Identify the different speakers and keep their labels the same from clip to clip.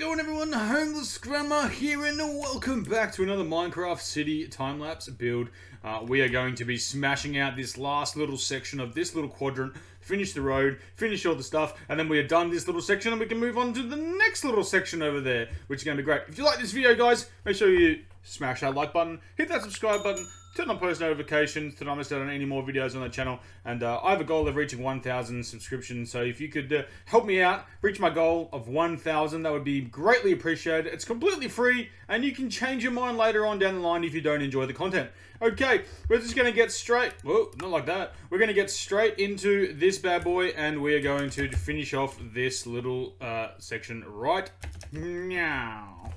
Speaker 1: going everyone? Homeless Grandma here and welcome back to another Minecraft City time-lapse build. Uh, we are going to be smashing out this last little section of this little quadrant, finish the road, finish all the stuff, and then we are done this little section and we can move on to the next little section over there, which is going to be great. If you like this video, guys, make sure you smash that like button, hit that subscribe button, turn on post notifications to not miss out on any more videos on the channel. And uh, I have a goal of reaching 1,000 subscriptions. So if you could uh, help me out, reach my goal of 1,000, that would be greatly appreciated. It's completely free, and you can change your mind later on down the line if you don't enjoy the content. Okay, we're just going to get straight... Whoa, not like that. We're going to get straight into this bad boy, and we are going to finish off this little uh, section right now.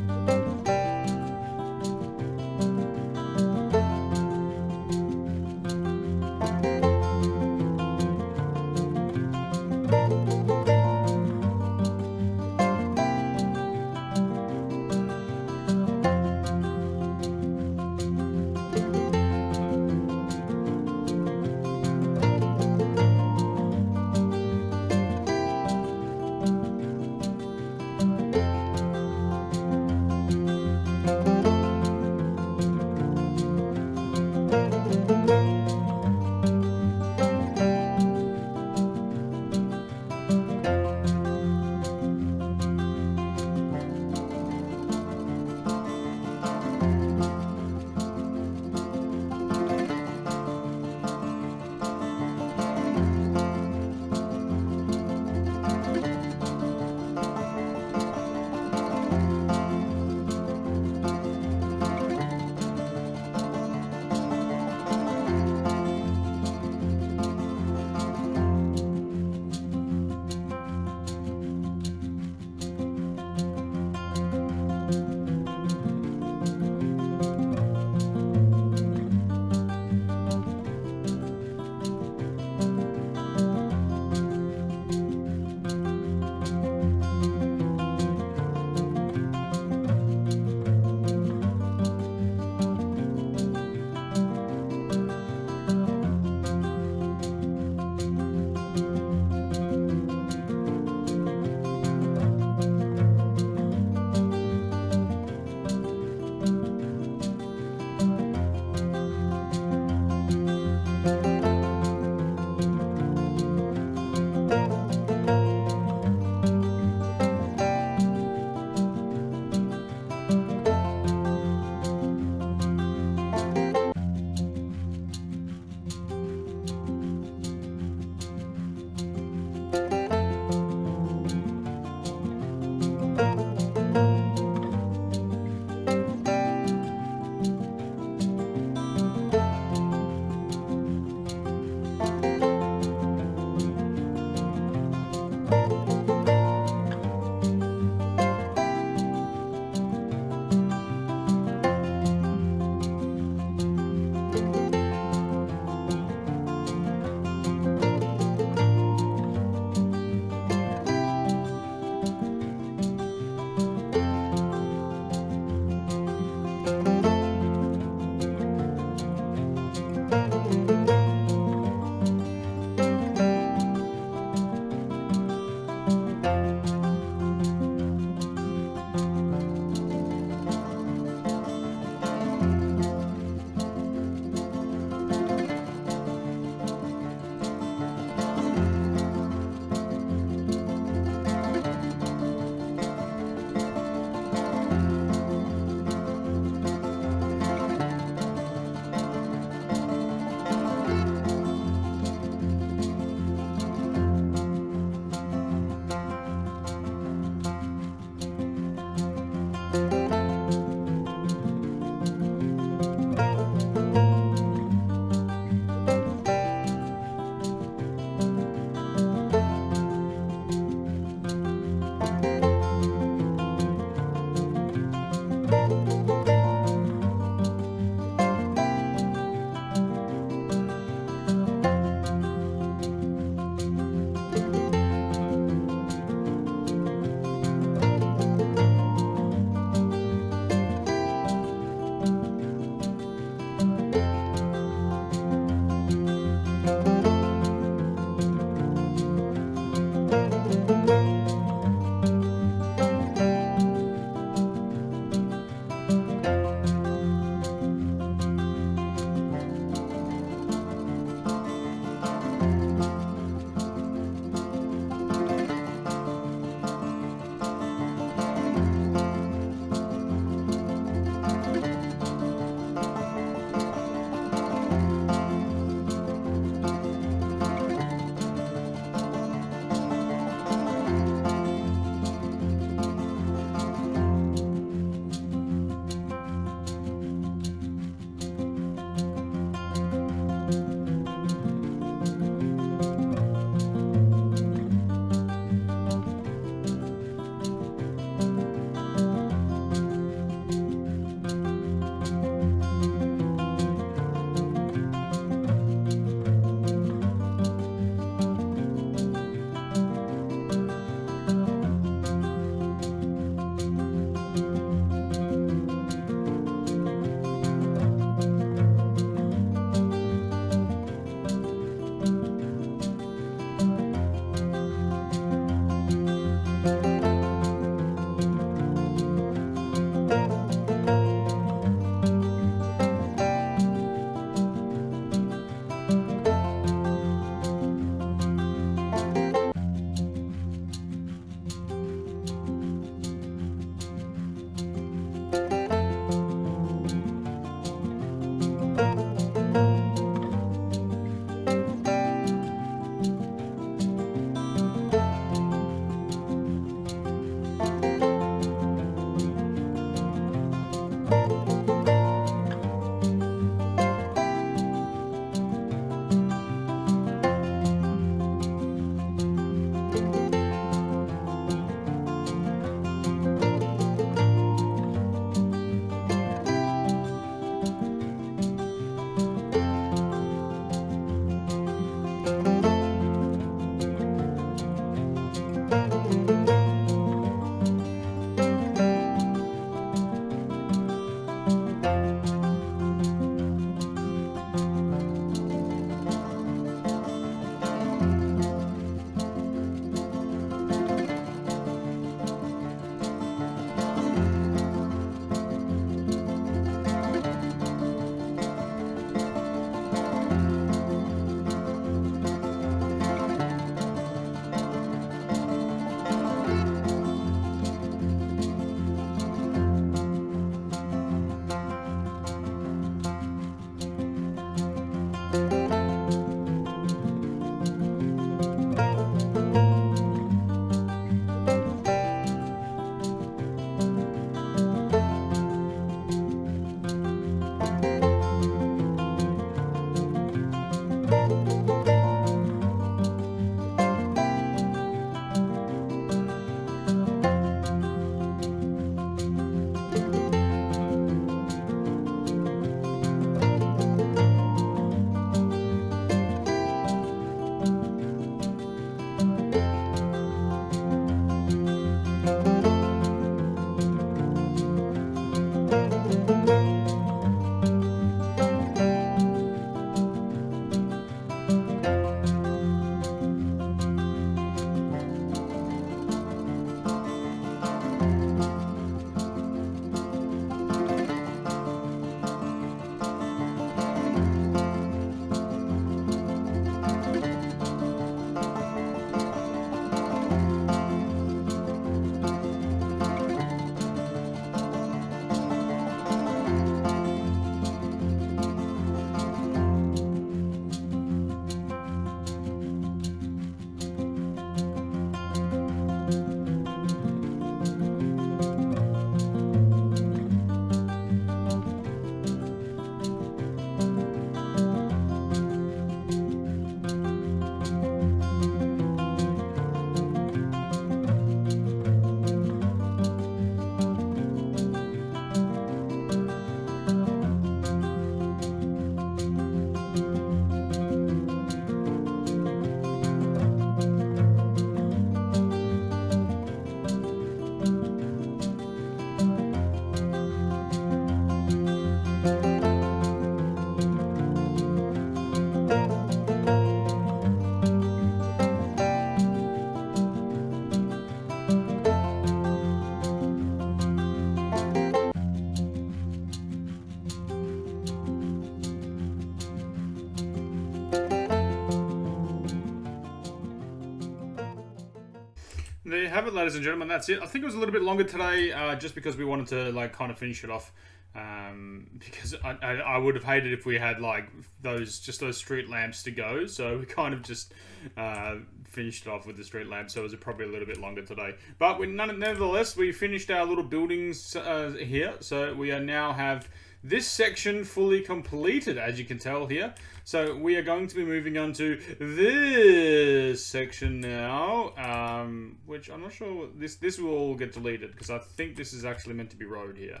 Speaker 1: Have it, ladies and gentlemen. That's it. I think it was a little bit longer today, uh, just because we wanted to like kind of finish it off. Um, because I, I, I, would have hated if we had like those just those street lamps to go. So we kind of just uh, finished it off with the street lamps. So it was probably a little bit longer today. But we, none, nevertheless, we finished our little buildings uh, here. So we are now have this section fully completed, as you can tell here. So we are going to be moving on to this section now, um, which I'm not sure, this this will all get deleted, because I think this is actually meant to be road here.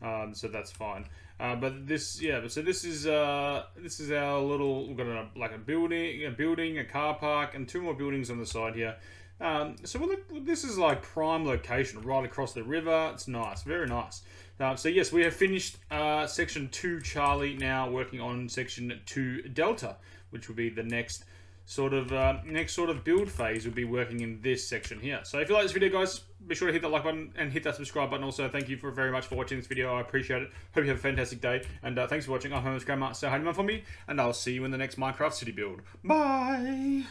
Speaker 1: Um, so that's fine. Uh, but this, yeah, so this is uh, this is our little, we've got a, like a building, a building, a car park, and two more buildings on the side here. Um, so look, this is like prime location, right across the river. It's nice, very nice. Uh, so yes, we have finished uh, section 2 Charlie now, working on section 2 Delta, which will be the next sort of uh, next sort of build phase will be working in this section here. So if you like this video, guys, be sure to hit that like button and hit that subscribe button. Also, thank you for very much for watching this video. I appreciate it. Hope you have a fantastic day. And uh, thanks for watching. I'm Homeless Grandma. Say hi to for me, and I'll see you in the next Minecraft City build. Bye!